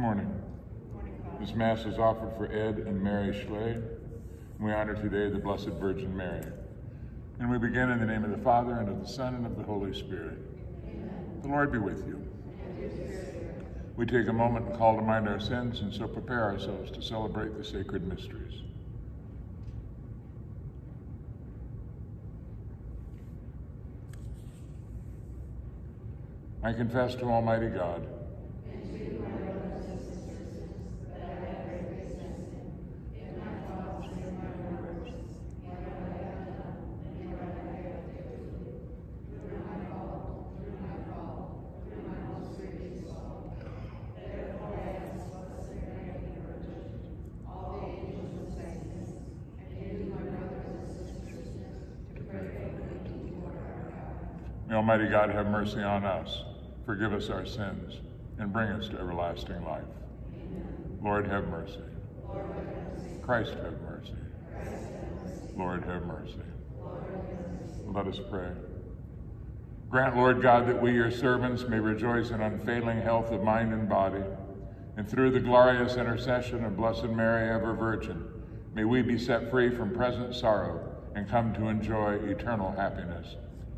morning. This Mass is offered for Ed and Mary Schley. We honor today the Blessed Virgin Mary. And we begin in the name of the Father, and of the Son, and of the Holy Spirit. Amen. The Lord be with you. We take a moment and call to mind our sins, and so prepare ourselves to celebrate the sacred mysteries. I confess to Almighty God May Almighty God have mercy on us, forgive us our sins, and bring us to everlasting life. Lord, have mercy. Christ, have mercy. Lord, have mercy. Let us pray. Grant, Lord God, that we, your servants, may rejoice in unfailing health of mind and body, and through the glorious intercession of Blessed Mary, ever Virgin, may we be set free from present sorrow and come to enjoy eternal happiness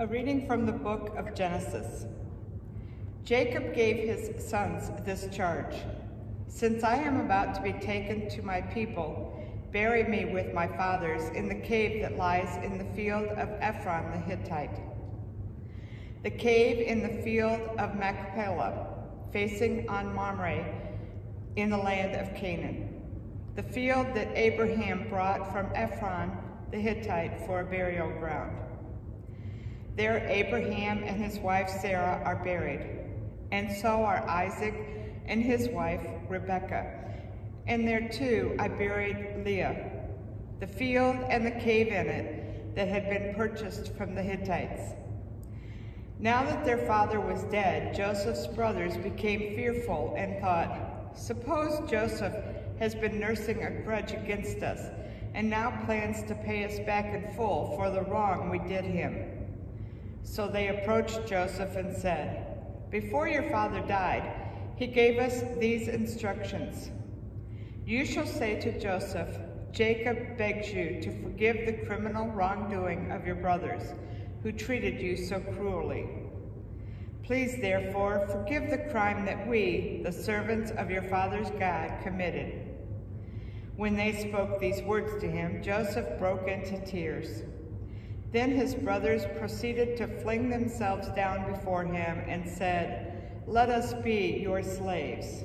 A reading from the book of Genesis. Jacob gave his sons this charge. Since I am about to be taken to my people, bury me with my fathers in the cave that lies in the field of Ephron the Hittite. The cave in the field of Machpelah, facing on Mamre, in the land of Canaan. The field that Abraham brought from Ephron the Hittite for a burial ground. There Abraham and his wife Sarah are buried, and so are Isaac and his wife Rebekah. And there too I buried Leah, the field and the cave in it that had been purchased from the Hittites. Now that their father was dead, Joseph's brothers became fearful and thought, Suppose Joseph has been nursing a grudge against us and now plans to pay us back in full for the wrong we did him. So they approached Joseph and said, Before your father died, he gave us these instructions. You shall say to Joseph, Jacob begs you to forgive the criminal wrongdoing of your brothers, who treated you so cruelly. Please, therefore, forgive the crime that we, the servants of your father's God, committed. When they spoke these words to him, Joseph broke into tears. Then his brothers proceeded to fling themselves down before him and said, Let us be your slaves.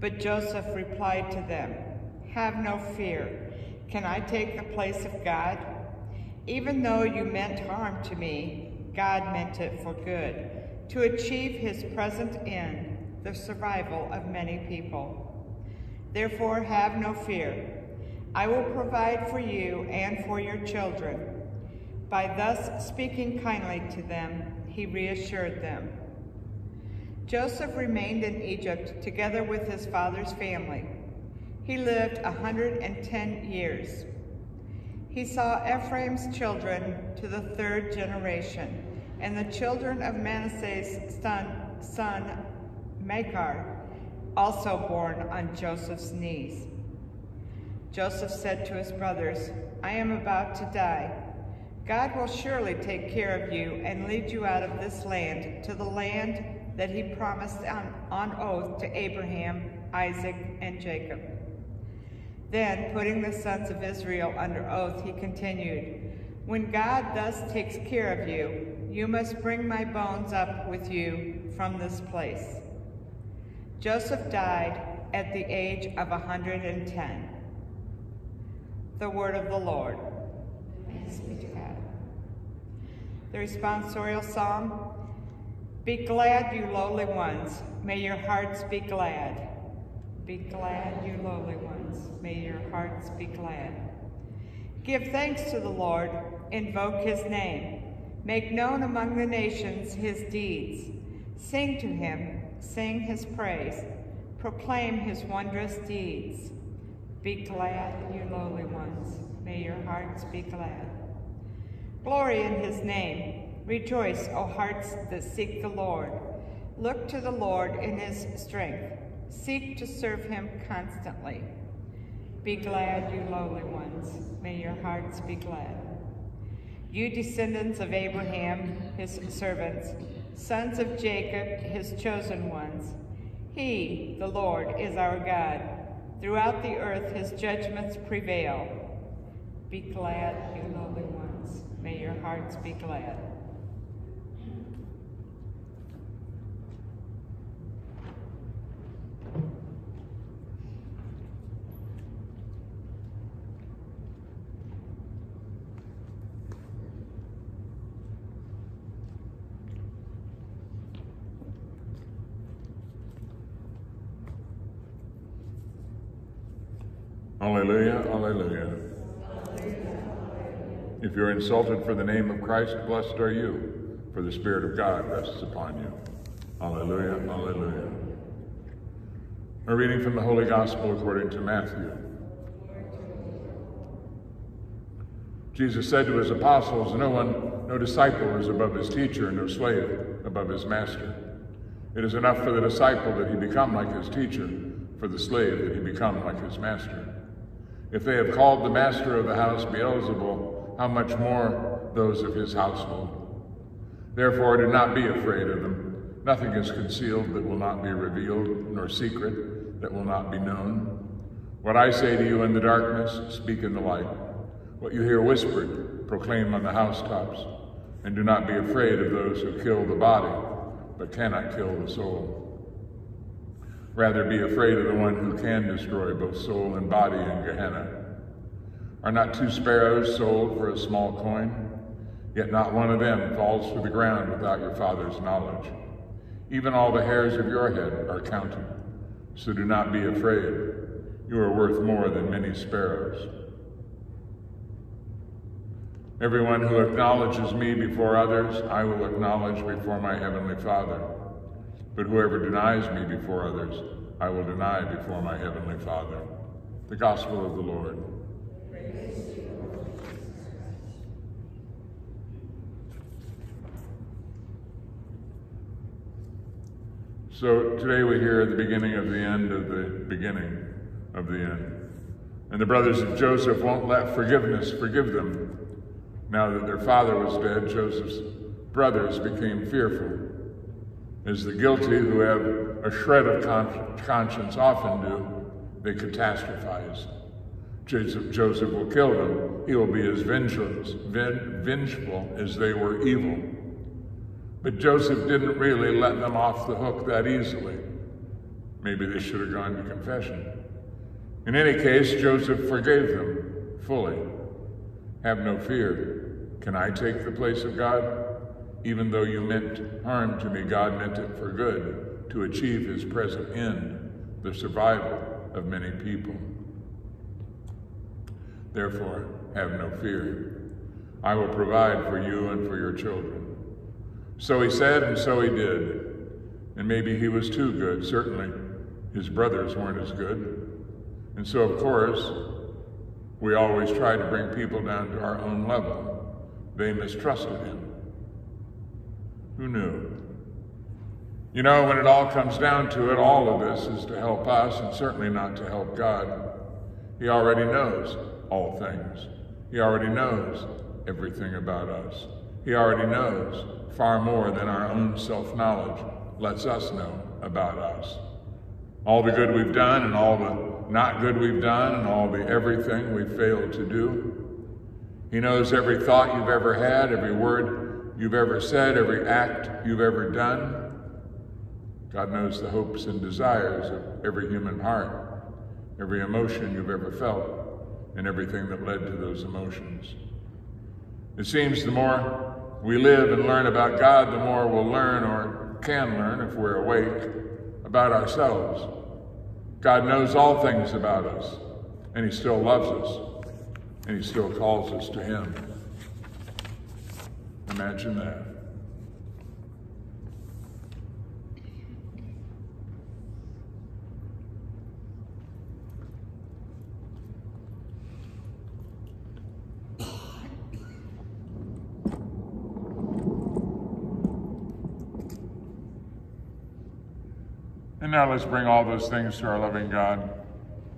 But Joseph replied to them, Have no fear. Can I take the place of God? Even though you meant harm to me, God meant it for good, to achieve his present end, the survival of many people. Therefore, have no fear. I will provide for you and for your children by thus speaking kindly to them, he reassured them. Joseph remained in Egypt together with his father's family. He lived a 110 years. He saw Ephraim's children to the third generation, and the children of Manasseh's son, son Machir, also born on Joseph's knees. Joseph said to his brothers, I am about to die God will surely take care of you and lead you out of this land to the land that he promised on, on oath to Abraham, Isaac, and Jacob. Then, putting the sons of Israel under oath, he continued, When God thus takes care of you, you must bring my bones up with you from this place. Joseph died at the age of 110. The word of the Lord. Thanks be to God. The responsorial psalm Be glad, you lowly ones. May your hearts be glad. Be glad, you lowly ones. May your hearts be glad. Give thanks to the Lord. Invoke his name. Make known among the nations his deeds. Sing to him. Sing his praise. Proclaim his wondrous deeds. Be glad, you lowly ones. May your hearts be glad. Glory in his name. Rejoice, O hearts that seek the Lord. Look to the Lord in his strength. Seek to serve him constantly. Be glad, you lowly ones. May your hearts be glad. You descendants of Abraham, his servants, sons of Jacob, his chosen ones. He, the Lord, is our God. Throughout the earth his judgments prevail. Be glad, you lowly ones. May your hearts be glad. Alleluia, alleluia. If you're insulted for the name of Christ, blessed are you, for the Spirit of God rests upon you. Alleluia, alleluia. A reading from the Holy Gospel according to Matthew. Jesus said to his apostles, No one, no disciple is above his teacher, no slave above his master. It is enough for the disciple that he become like his teacher, for the slave that he become like his master. If they have called the master of the house Beelzebul, how much more those of his household? Therefore, do not be afraid of them. Nothing is concealed that will not be revealed, nor secret that will not be known. What I say to you in the darkness, speak in the light. What you hear whispered, proclaim on the housetops. And do not be afraid of those who kill the body, but cannot kill the soul. Rather be afraid of the one who can destroy both soul and body in Gehenna. Are not two sparrows sold for a small coin? Yet not one of them falls to the ground without your Father's knowledge. Even all the hairs of your head are counted. So do not be afraid. You are worth more than many sparrows. Everyone who acknowledges me before others, I will acknowledge before my heavenly Father. But whoever denies me before others, I will deny before my heavenly Father. The Gospel of the Lord. So today we hear the beginning of the end of the beginning of the end. And the brothers of Joseph won't let forgiveness forgive them. Now that their father was dead, Joseph's brothers became fearful as the guilty who have a shred of con conscience often do, they catastrophize. Joseph, Joseph will kill them. He will be as vengeful as they were evil. But Joseph didn't really let them off the hook that easily. Maybe they should have gone to confession. In any case, Joseph forgave them fully. Have no fear. Can I take the place of God? Even though you meant harm to me, God meant it for good, to achieve his present end, the survival of many people. Therefore, have no fear. I will provide for you and for your children. So he said, and so he did. And maybe he was too good. Certainly, his brothers weren't as good. And so, of course, we always try to bring people down to our own level. They mistrusted him. Who knew? You know, when it all comes down to it, all of this is to help us and certainly not to help God. He already knows all things. He already knows everything about us. He already knows far more than our own self-knowledge lets us know about us. All the good we've done and all the not good we've done and all the everything we've failed to do. He knows every thought you've ever had, every word you've ever said, every act you've ever done. God knows the hopes and desires of every human heart, every emotion you've ever felt, and everything that led to those emotions. It seems the more we live and learn about God, the more we'll learn or can learn if we're awake about ourselves. God knows all things about us, and He still loves us, and He still calls us to Him. Imagine that. And now let's bring all those things to our loving God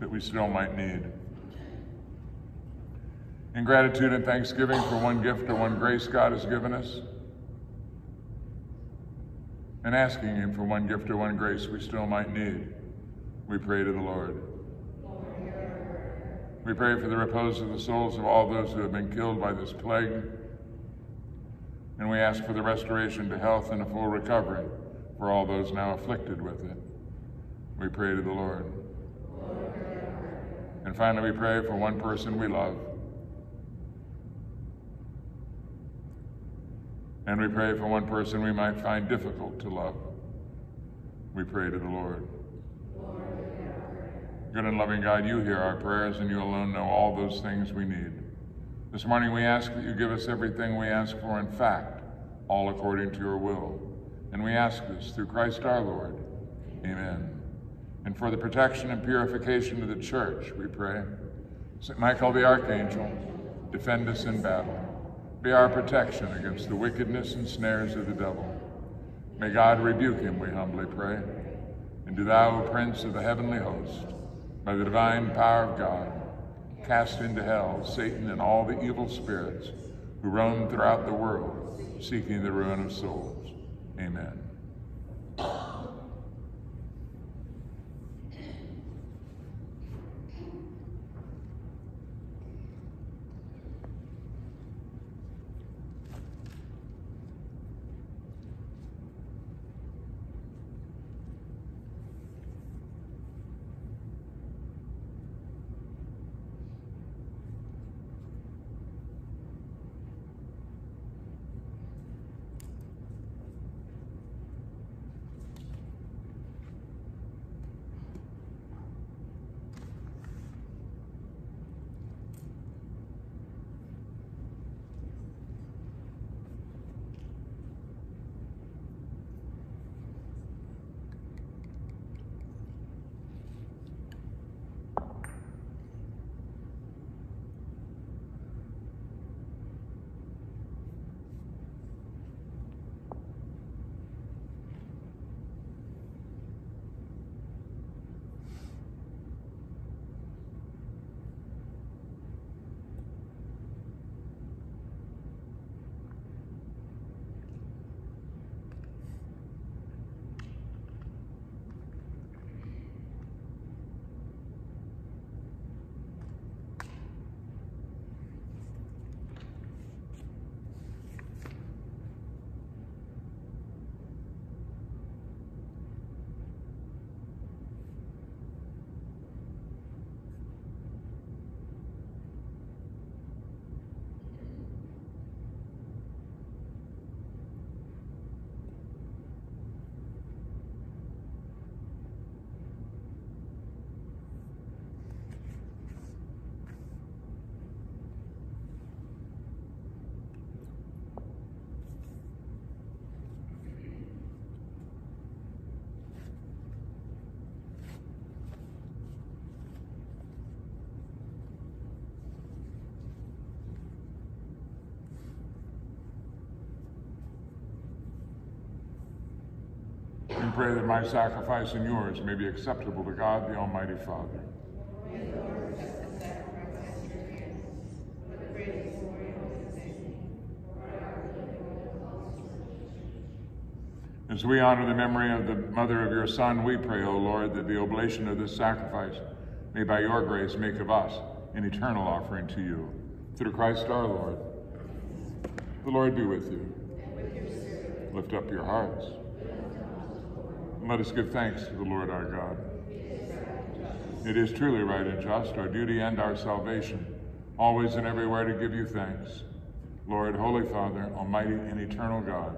that we still might need. In gratitude and thanksgiving for one gift or one grace God has given us, and asking Him for one gift or one grace we still might need, we pray to the Lord. We pray for the repose of the souls of all those who have been killed by this plague, and we ask for the restoration to health and a full recovery for all those now afflicted with it. We pray to the Lord. And finally, we pray for one person we love. And we pray for one person we might find difficult to love. We pray to the Lord. Good and loving God, you hear our prayers and you alone know all those things we need. This morning we ask that you give us everything we ask for, in fact, all according to your will. And we ask this through Christ our Lord. Amen. And for the protection and purification of the church, we pray. St. Michael the Archangel, defend us in battle. Be our protection against the wickedness and snares of the devil. May God rebuke him, we humbly pray. And do thou, O Prince of the heavenly host, by the divine power of God, cast into hell Satan and all the evil spirits who roam throughout the world, seeking the ruin of souls. Amen. Pray that my sacrifice and yours may be acceptable to God, the Almighty Father. As we honor the memory of the mother of your Son, we pray, O Lord, that the oblation of this sacrifice may by your grace make of us an eternal offering to you. Through Christ our Lord. The Lord be with you. Lift up your hearts. Let us give thanks to the Lord our God. It is truly right and just, our duty and our salvation, always and everywhere to give you thanks. Lord, Holy Father, Almighty and eternal God,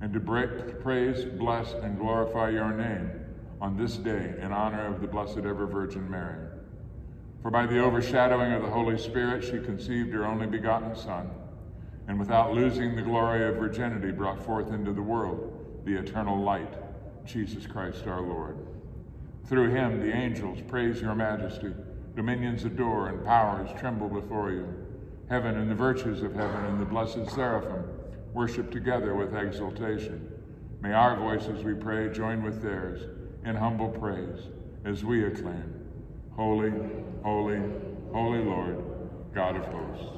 and to praise, bless, and glorify your name on this day in honor of the Blessed Ever Virgin Mary. For by the overshadowing of the Holy Spirit she conceived her only begotten Son, and without losing the glory of virginity brought forth into the world the eternal light, Jesus Christ our Lord. Through him the angels praise your majesty, dominions adore, and powers tremble before you. Heaven and the virtues of heaven and the blessed seraphim worship together with exultation. May our voices, we pray, join with theirs in humble praise as we acclaim, Holy, holy, holy Lord, God of hosts.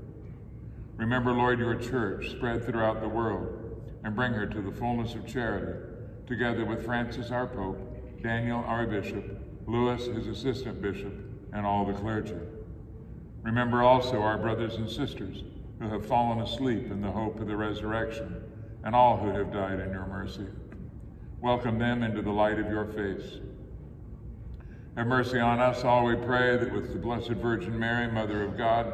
Remember, Lord, your church spread throughout the world and bring her to the fullness of charity, together with Francis, our Pope, Daniel, our Bishop, Louis, his assistant bishop, and all the clergy. Remember also our brothers and sisters who have fallen asleep in the hope of the resurrection, and all who have died in your mercy. Welcome them into the light of your face. Have mercy on us all, we pray, that with the Blessed Virgin Mary, Mother of God,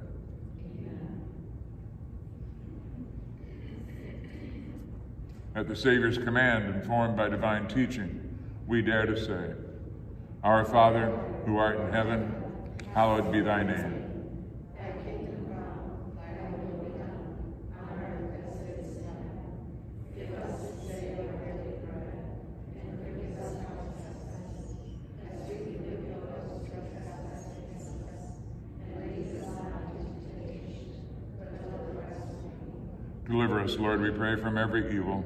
At the Savior's command, informed by divine teaching, we dare to say, Our Father, who art in heaven, hallowed be thy name. Deliver us, Lord, we pray, from every evil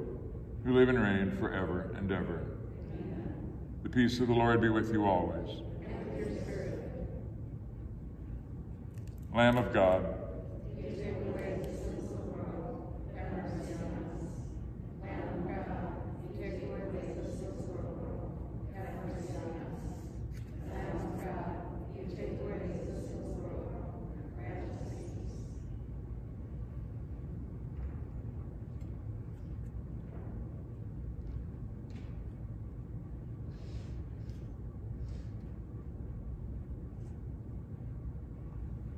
who live and reign forever and ever. Amen. The peace of the Lord be with you always. Lamb of God,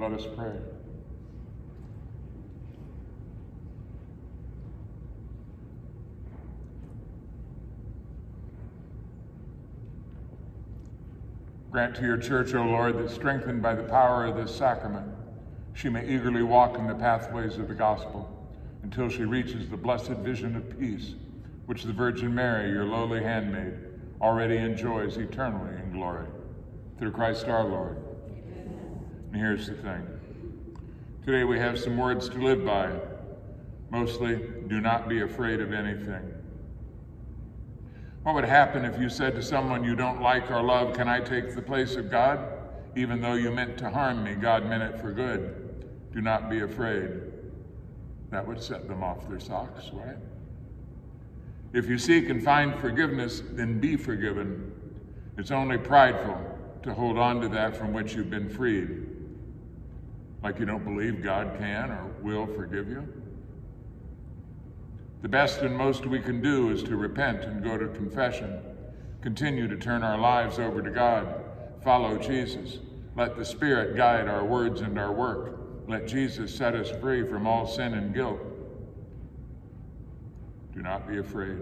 Let us pray. Grant to your church, O Lord, that strengthened by the power of this sacrament, she may eagerly walk in the pathways of the gospel until she reaches the blessed vision of peace, which the Virgin Mary, your lowly handmaid, already enjoys eternally in glory. Through Christ our Lord. And here's the thing. Today we have some words to live by. Mostly, do not be afraid of anything. What would happen if you said to someone you don't like or love, Can I take the place of God? Even though you meant to harm me, God meant it for good. Do not be afraid. That would set them off their socks, right? If you seek and find forgiveness, then be forgiven. It's only prideful to hold on to that from which you've been freed. Like you don't believe God can or will forgive you. The best and most we can do is to repent and go to confession, continue to turn our lives over to God, follow Jesus. Let the Spirit guide our words and our work. Let Jesus set us free from all sin and guilt. Do not be afraid.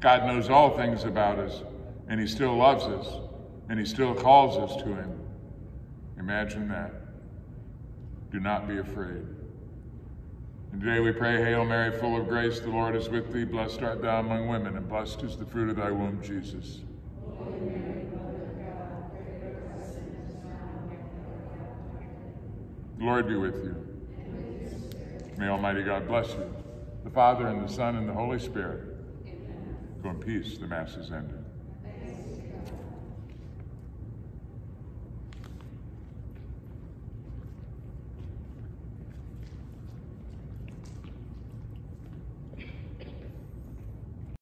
God knows all things about us, and He still loves us, and He still calls us to Him. Imagine that. Do not be afraid. And today we pray, Hail Mary, full of grace, the Lord is with thee. Blessed art thou among women, and blessed is the fruit of thy womb, Jesus. The Lord be with you. May Almighty God bless you, the Father, and the Son, and the Holy Spirit. Go in peace. The Mass is ended.